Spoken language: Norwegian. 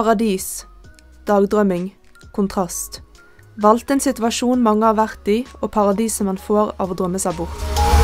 Paradis. Dagdrømming. Kontrast. Valgte en situasjon mange har vært i, og paradiset man får av å drømme seg bort.